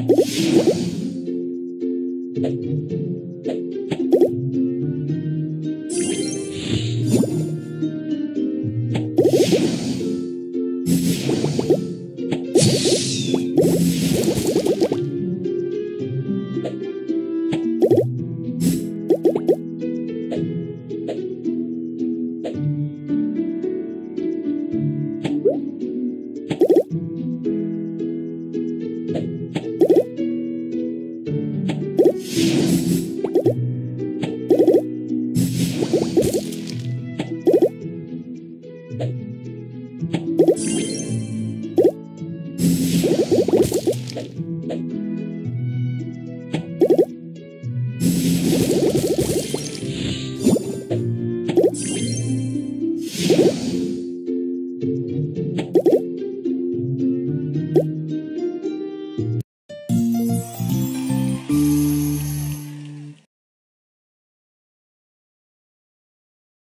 Thank